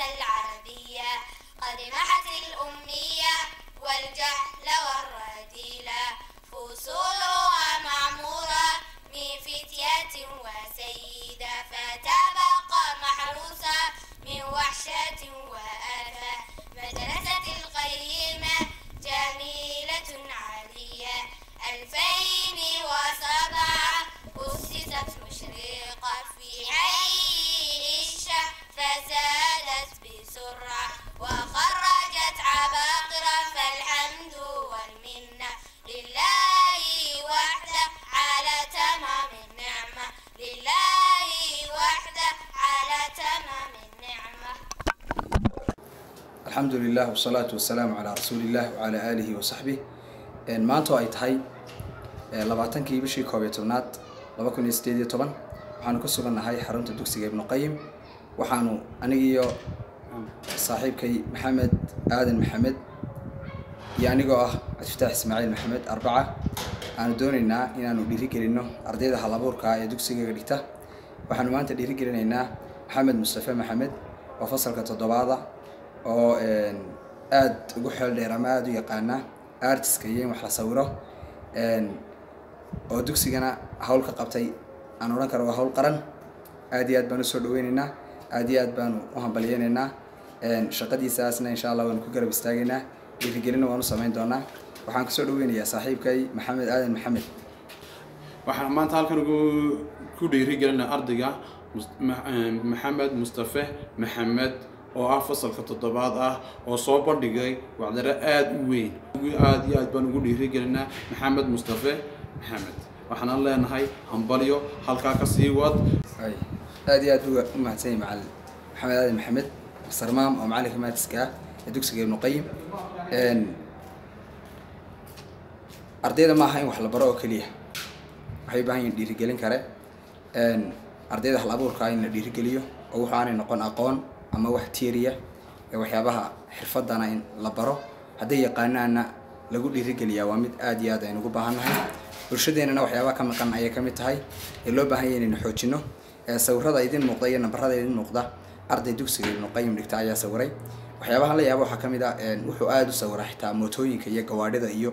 العربية قد محت الأمنية والجهل والرأي alxamdu lilah wasalaatu wasalaamu calaa rasuuliillah wacalaa aalihi wasaxbih maanta oo ay tahay labaatankii bishii koob iyo tobnaad laba kun iyo sideed iyo toban waxaanu ku sugannahay xarunta dugsiga ibnuqayim waxaanu anigiiyo saaxiibkay maxamed aadan maxamed iyo anigoo ah cabdifataax ismaaciil maxamed arbaca. Aanu doonaynaa inaanu dhiirigelinno ardayda halabuurka ee dugsigaga dhigta. Waxaanu maanta dhiirigelinaynaa maxamed mustafe maxamed oo fasalka toddobaada oo aada ugu xeel dheer ama aada u yaqaana artiska iyo in wax la sawiro oo dugsigana hawl ka qabtay aan odhan karo waa hawl qaran. Aada iyo aad baan u soo dhaweyneynaa aada iyo aad baanu u hambalyeyneynaa shaqadiisaasna insha allah waanu ku garab istaagaynaa dhiirigelinna waan u samayn doonaa. Waxaan ka soo dhaweynayaa saaxiibkay maxamed aadan maxamed. Waxaan maanta halkan ugu ku dhiirigelinaa ardayga maxamed mustafe maxamed oo ah fasalka toddobaad ah oo soo bandhigay wacdaro aada u weyn. Aada iyo aad baan ugu dhiirigelinaa maxamed mustafe maxamed. Waxaanaan leenahay hambalyo halkaa ka sii wad. Aada iyo aad u mahadsanyay macalin. Maxamed aadan maxamed sarmaam oo macalinka maatiska ah ee dugsiga ibnuqayim ardayda maaha in wax la baro oo keliya. Waxay u baahan yihiin dhiirigelin kare. Ardayda hal abuurkaa in la dhiirigeliyo oo wuxu aanay noqon aqoon ama wax tiiriya waxyaabaha xirfadana in la baro. Hadday yaqaanaana lagu dhiirigeliyaa waa mid aada iyo aad aynu ugu baahannahay bulshadeennana waxyaabaha ka maqan ayay ka mid tahay. Ee loo baahan yahay inaynu xoojino sawirada idin muuqda iyo nambarada idin muuqda arday dugsiga ibnuqayim dhigta ayaa sawiray. Waxyaabaha la yaaba waxaa ka mid ah wuxuu aada u sawiraa xitaa mootooyinka iyo gawaadhida iyo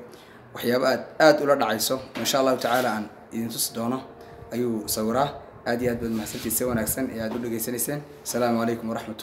waxyaaba aad aada ula dhacayso. Insha allahu tacaala aan idin tusi doono ayuu sawiraa aada iyo aad baad mahadsantiid si wanaagsan ee aada u dhegaysanayseen asalaamu calaykum waraxmat